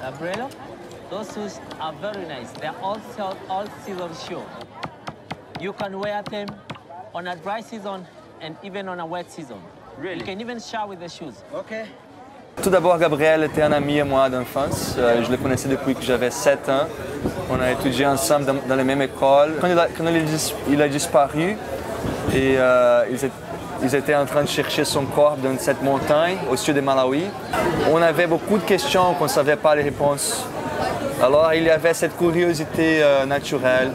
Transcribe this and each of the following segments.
Gabriela, those shoes are very nice. They're all, sell, all season shoe. You can wear them on a dry season and even on a wet season. Really? You can even shower with the shoes. Okay. Tout d'abord, Gabriel était un ami à moi d'enfance. Euh, je le connaissais depuis que j'avais 7 ans. On a étudié ensemble dans, dans la même école. Quand il a, quand il a dis- il a disparu, et euh, ils, étaient, ils étaient en train de chercher son corps dans cette montagne au sud de Malawi, on avait beaucoup de questions qu'on ne savait pas les réponses. Alors il y avait cette curiosité euh, naturelle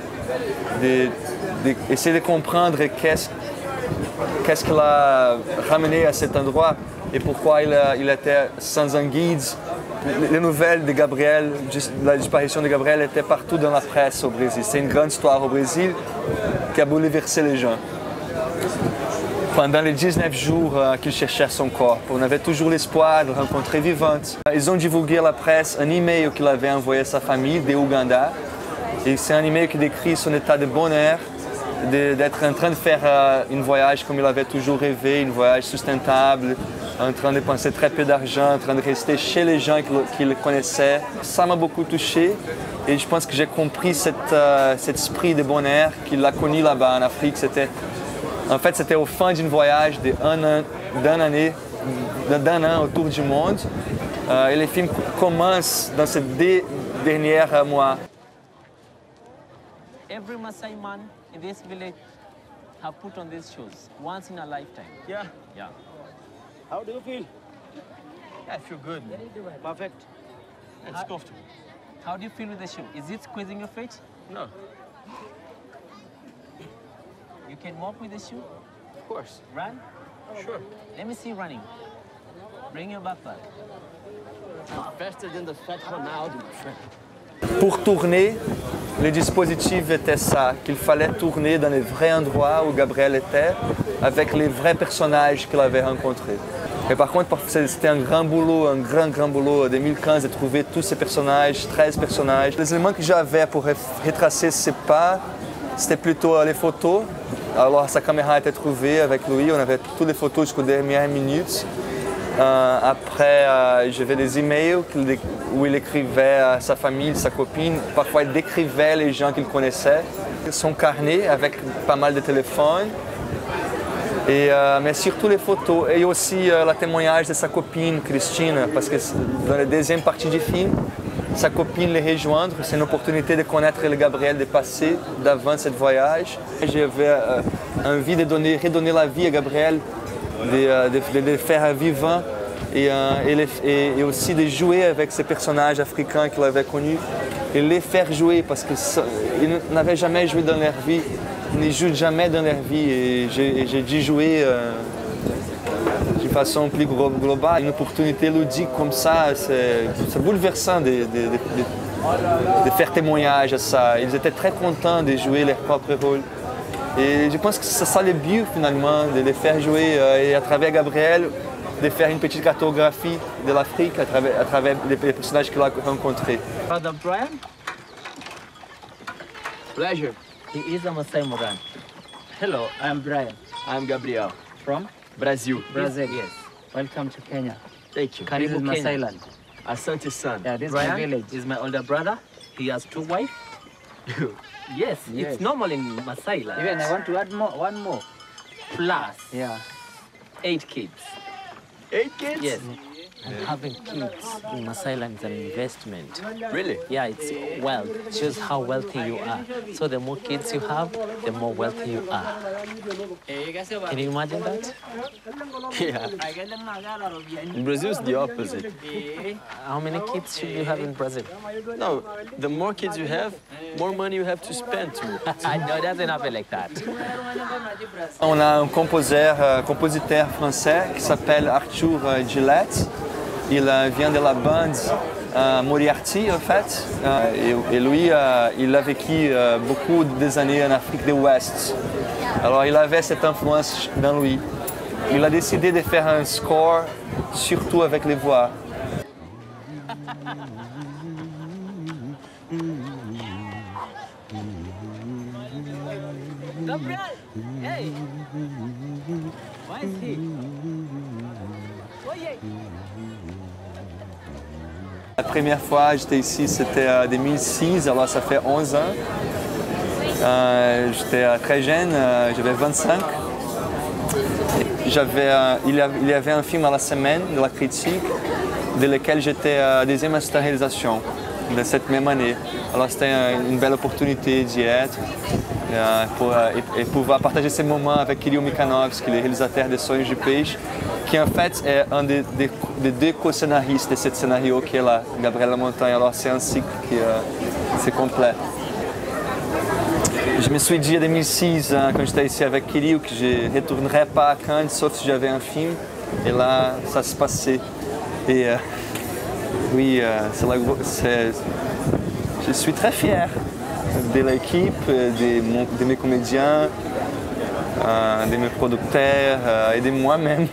d'essayer de, comprendre qu'est-ce qui l'a ramené à cet endroit et pourquoi il, a- il était sans un guide. Les nouvelles de Gabriel, la disparition de Gabriel était partout dans la presse au Brésil. C'est une grande histoire au Brésil qui a bouleversé les gens. Pendant les 19 jours euh, qu'il cherchait son corps, on avait toujours l'espoir de le rencontrer vivante. Ils ont divulgué à la presse un email qu'il avait envoyé à sa famille de Ouganda. Et c'est un email qui décrit son état de bonheur, d'être en train de faire euh, un voyage comme il avait toujours rêvé, un voyage sustentable, en train de dépenser très peu d'argent, en train de rester chez les gens qu'il connaissait. Ça m'a beaucoup touché et je pense que j'ai compris cette, euh, cet esprit de bonheur qu'il a connu là-bas en Afrique. C'était, en fait, c'était au fin d'un voyage d'un an, d'un année, d'un an autour du monde. Euh, et le film commence dans ces deux derniers mois. Every Maasai man in this village have put on these shoes once in a lifetime. Yeah. Yeah. How do you feel? I feel good. Perfect. It's comfortable. How do you feel with the shoe? Is it squeezing your feet? No, You can walk with the shoe? of course. Run? Sure. Let me see you running. Bring your backpack. Faster than the fat Ronaldo, my friend. Pour tourner, le dispositif était ça, qu'il fallait tourner dans les vrais endroits où Gabriel était, avec les vrais personnages qu'il avait rencontrés. Et par contre, c'était un grand boulot, un grand, grand boulot en 2015 de trouver tous ces personnages, 13 personnages. Les éléments que j'avais pour retracer ses pas, c'était plutôt les photos. Alors sa caméra était trouvée avec lui, on avait toutes les photos jusqu'aux dernières minutes. Euh, après, euh, j'avais des emails où il écrivait à sa famille, sa copine. Parfois, il décrivait les gens qu'il connaissait. Son carnet avec pas mal de téléphones. Et, euh, mais surtout les photos et aussi le témoignage de sa copine Christine, parce que dans la deuxième partie du film, sa copine les rejoindre. C'est une opportunité de connaître le Gabriel de passé, d'avant ce voyage. J'avais euh, envie de donner, redonner la vie à Gabriel, de, euh, le faire vivant et, euh, et aussi de jouer avec ces personnages africains qu'il avait connus et les faire jouer parce qu'ils n'avaient jamais joué dans leur vie, ils ne jouent jamais dans leur vie et j'ai dû jouer euh, façon plus glo- globale. Une opportunité ludique comme ça, c'est bouleversant de, faire témoignage à ça. Ils étaient très contents de jouer leur propre rôle. Et je pense que c'est ça le but finalement, de les faire jouer euh, et à travers Gabriel, de faire une petite cartographie de l'Afrique à travers, les, personnages qu'il a rencontrés. Brian, Pleasure. he is a Maasai Moran. Hello, Gabriel. from? Brazil. Brazil. Yes. Welcome to Kenya. Thank you. This Karibu is Kenya. Masai land. Asante San. Yeah, this is my Brian village. is my older brother. He has two wives. yes, Yes. it's normal in Maasai land. Even I want to add more, one more. Plus Yeah. eight kids. Eight kids? Yes. And having kids in Maasai land is an investment. Really? Yeah, it's wealth. It shows how wealthy you are. So the more kids you have, the more wealthy you are. Can you imagine that? Yeah. In Brazil, it's the opposite. How many kids should you have in Brazil? No, the more kids you have, more money you have to spend to. no, it doesn't happen like that. On a un compositeur, compositeur français qui s'appelle Arthur euh, Gillette. Il euh, vient de la bande euh, Moriarty en fait. Euh, et, lui, il a vécu beaucoup des années en Afrique de l'Ouest. Alors il avait cette influence dans lui. Il a décidé de faire un score surtout avec les voix. Gabriel! Hey! La première fois j'étais ici, c'était en 2006, alors ça fait 11 ans. Euh, j'étais euh, très jeune, euh, j'avais 25. J'avais, euh, il, y avait, un film à la semaine de la critique, de lequel j'étais à deuxième assistant réalisation de cette même année. Alors c'était euh, une belle opportunité d'y être euh, pour, euh, et, pouvoir partager ces moments avec Kirill Mikhanovski, le réalisateur de Sonhos de Peixe, qui en fait est un des, deux co-scénaristes de ce scénario qui est là, Gabriela Montagne. Alors c'est un cycle qui euh, c'est complet. Je me suis dit en 2006, hein, quand j'étais ici avec Kirill, que je ne retournerais pas à Cannes sauf si j'avais un film. Et là, ça se passait. Et euh, oui, euh, je suis très fier de l'équipe, euh, de, mes comédiens, de mes producteurs et de moi-même.